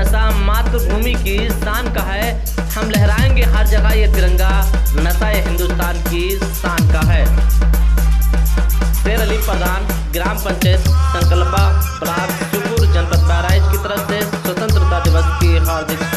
नशा मातृभूमि की शान का है। हम लहराएँगे हर जगह ये तिरंगा। नशा ये हिंदुस्तान की शान का है। शेर अली प्रधान, ग्राम पंचायत संकल्पा प्राप्त सुपुर जनपद बहराइच की तरफ़ से स्वतंत्रता दिवस की हार्दिक